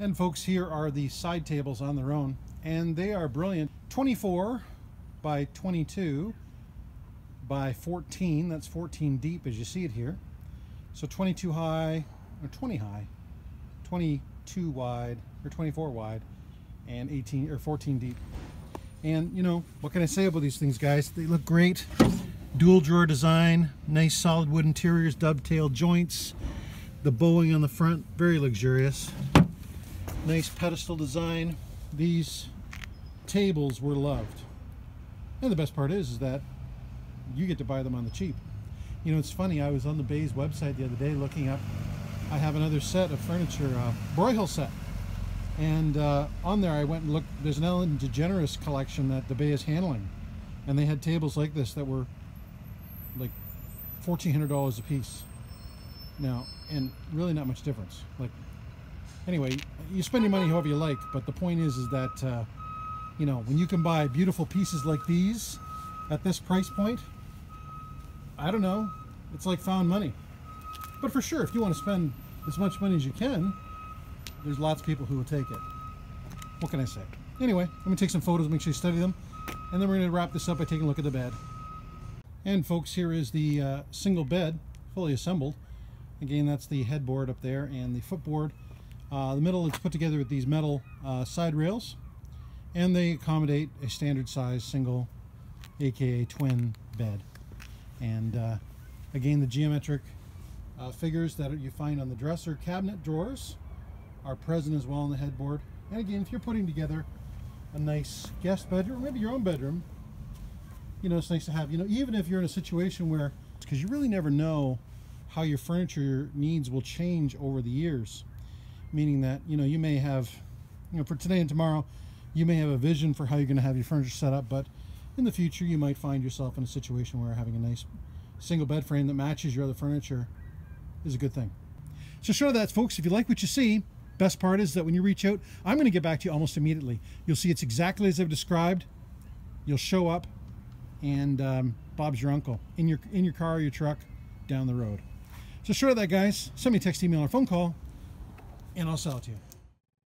And folks, here are the side tables on their own, and they are brilliant. 24 by 22 by 14, that's 14 deep as you see it here. So 22 high, or 20 high, 22 wide, or 24 wide, and 18 or 14 deep. And you know, what can I say about these things, guys? They look great. Dual drawer design, nice solid wood interiors, dovetail joints, the bowing on the front, very luxurious. Nice pedestal design. These tables were loved. And the best part is, is that you get to buy them on the cheap. You know, it's funny, I was on the Bay's website the other day looking up, I have another set of furniture, uh, Broyhill set. And uh, on there I went and looked, there's an Ellen DeGeneres collection that the Bay is handling. And they had tables like this that were like $1,400 a piece. Now, and really not much difference. Like anyway, you spend your money however you like, but the point is, is that, uh, you know, when you can buy beautiful pieces like these at this price point, I don't know, it's like found money. But for sure, if you want to spend as much money as you can, there's lots of people who will take it. What can I say? Anyway, let me take some photos, make sure you study them, and then we're going to wrap this up by taking a look at the bed. And folks, here is the uh, single bed, fully assembled. Again, that's the headboard up there and the footboard uh, the middle is put together with these metal uh, side rails and they accommodate a standard size single aka twin bed. And uh, again the geometric uh, figures that you find on the dresser cabinet drawers are present as well on the headboard. And again if you're putting together a nice guest bedroom maybe your own bedroom you know it's nice to have you know even if you're in a situation where because you really never know how your furniture needs will change over the years meaning that you know you may have you know for today and tomorrow you may have a vision for how you're going to have your furniture set up but in the future you might find yourself in a situation where having a nice single bed frame that matches your other furniture is a good thing. So show that folks. If you like what you see best part is that when you reach out i'm going to get back to you almost immediately. You'll see it's exactly as i've described. You'll show up and um, bob's your uncle in your in your car or your truck down the road. So sure that guys. Send me a text email or phone call and I'll sell it to you.